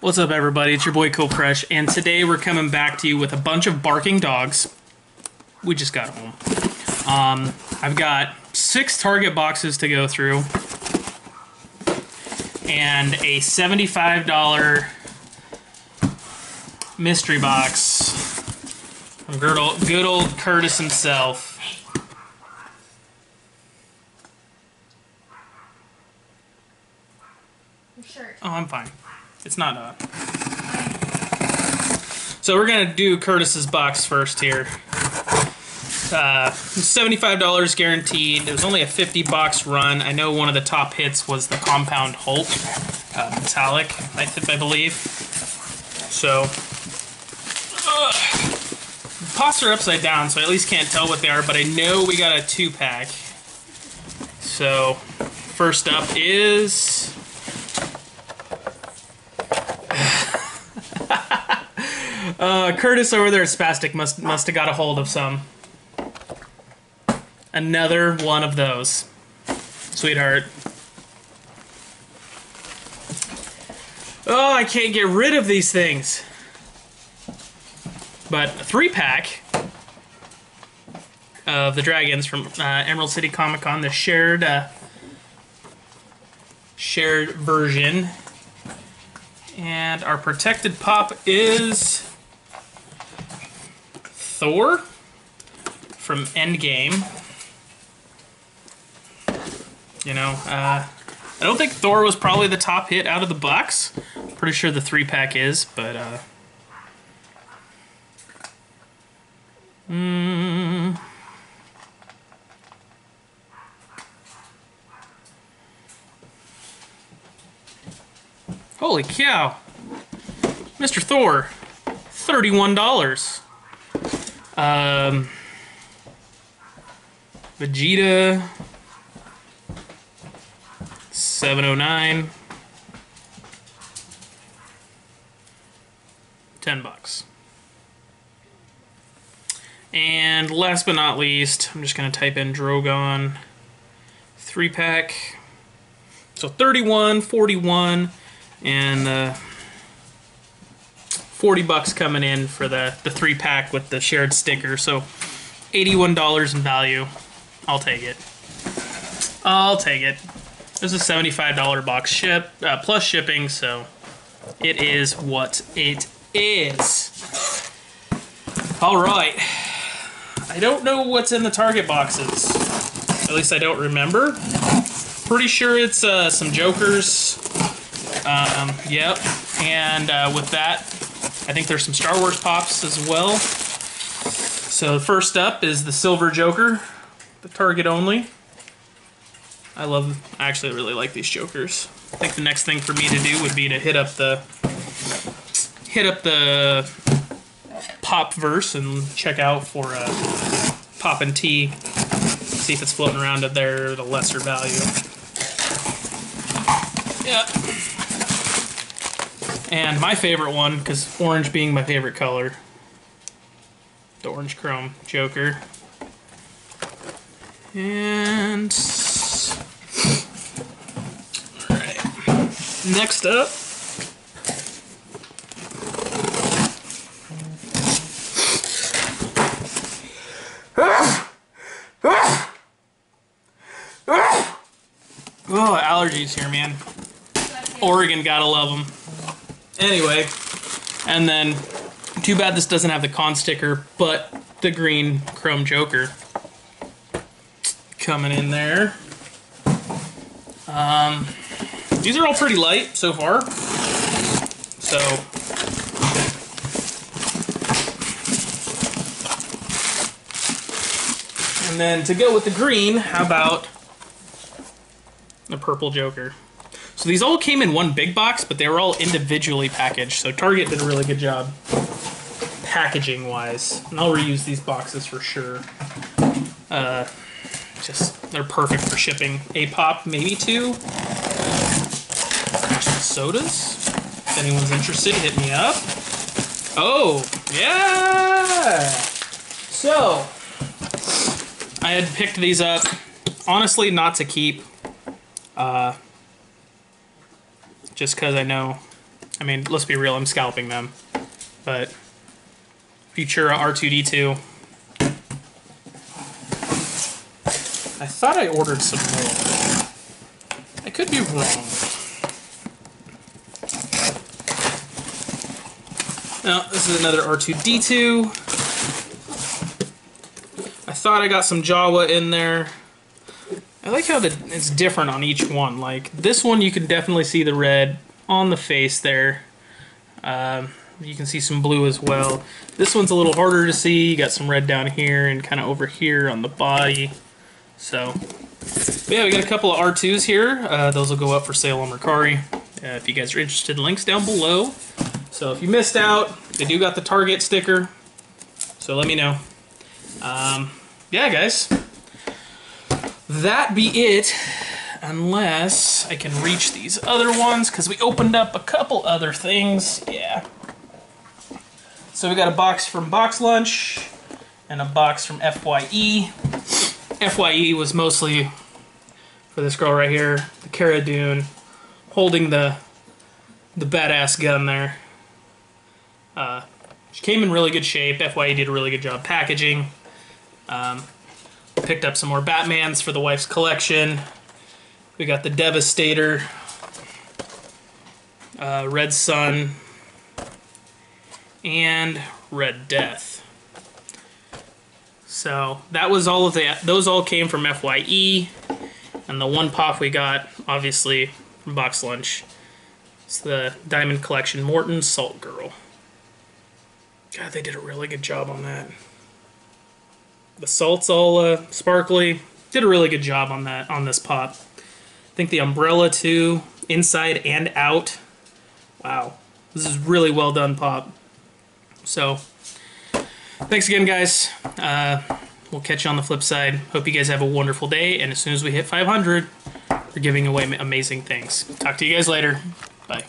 What's up, everybody? It's your boy Copefresh, and today we're coming back to you with a bunch of barking dogs. We just got home. Um, I've got six Target boxes to go through, and a $75 mystery box from good old, good old Curtis himself. Your shirt. Oh, I'm fine. It's not up. So we're gonna do Curtis's box first here. Uh, $75 guaranteed. It was only a 50 box run. I know one of the top hits was the Compound Hulk uh, metallic, I, I believe. So, uh, pops are upside down, so I at least can't tell what they are, but I know we got a two pack. So, first up is Uh, Curtis over there Spastic must must have got a hold of some. Another one of those, sweetheart. Oh, I can't get rid of these things. But a three pack of the dragons from uh, Emerald City Comic Con, the shared uh, shared version. And our protected pop is Thor from Endgame. You know, uh, I don't think Thor was probably the top hit out of the box. Pretty sure the three pack is, but uh, mm, holy cow, Mr. Thor, thirty-one dollars. Um, Vegeta, 709, 10 bucks. And last but not least, I'm just going to type in Drogon 3 pack. So 31, 41, and uh, 40 bucks coming in for the, the three pack with the shared sticker. So $81 in value. I'll take it. I'll take it. This is a $75 box ship uh, plus shipping, so it is what it is. All right. I don't know what's in the Target boxes. At least I don't remember. Pretty sure it's uh, some Jokers. Um, yep. And uh, with that, I think there's some Star Wars pops as well. So first up is the Silver Joker, the Target only. I love, I actually really like these Jokers. I think the next thing for me to do would be to hit up the, hit up the pop verse and check out for a pop and tea. See if it's floating around at there at a lesser value. Yeah. And my favorite one, because orange being my favorite color, the orange chrome Joker. And alright. Next up. Oh, allergies here, man. Oregon, gotta love them. Anyway, and then too bad this doesn't have the con sticker, but the green chrome joker coming in there. Um, these are all pretty light so far. So And then to go with the green, how about the purple joker? So these all came in one big box, but they were all individually packaged. So Target did a really good job packaging wise. And I'll reuse these boxes for sure. Uh, just, they're perfect for shipping a pop, maybe two. Sodas. If anyone's interested, hit me up. Oh, yeah! So, I had picked these up, honestly, not to keep. Uh, just because I know I mean, let's be real, I'm scalping them. But Futura R2D2. I thought I ordered some more. I could be wrong. Now, this is another R2D2. I thought I got some Jawa in there. I like how the, it's different on each one. Like, this one you can definitely see the red on the face there. Um, you can see some blue as well. This one's a little harder to see. You got some red down here and kind of over here on the body. So, yeah, we got a couple of R2s here. Uh, those will go up for sale on Mercari. Uh, if you guys are interested, links down below. So if you missed out, they do got the Target sticker. So let me know. Um, yeah, guys. That be it. Unless I can reach these other ones, because we opened up a couple other things. Yeah. So we got a box from Box Lunch and a box from FYE. FYE was mostly for this girl right here, the Cara Dune, holding the the badass gun there. Uh, she came in really good shape. FYE did a really good job packaging. Um, picked up some more Batmans for the wife's collection. We got the Devastator, uh, Red Sun, and Red Death. So that was all of that. those all came from FYE. And the one pop we got, obviously, from Box Lunch. It's the Diamond Collection Morton Salt Girl. God, they did a really good job on that. The salt's all uh, sparkly. Did a really good job on that on this pop. I think the umbrella too, inside and out. Wow, this is really well done pop. So, thanks again, guys. Uh, we'll catch you on the flip side. Hope you guys have a wonderful day. And as soon as we hit 500, we're giving away amazing things. Talk to you guys later. Bye.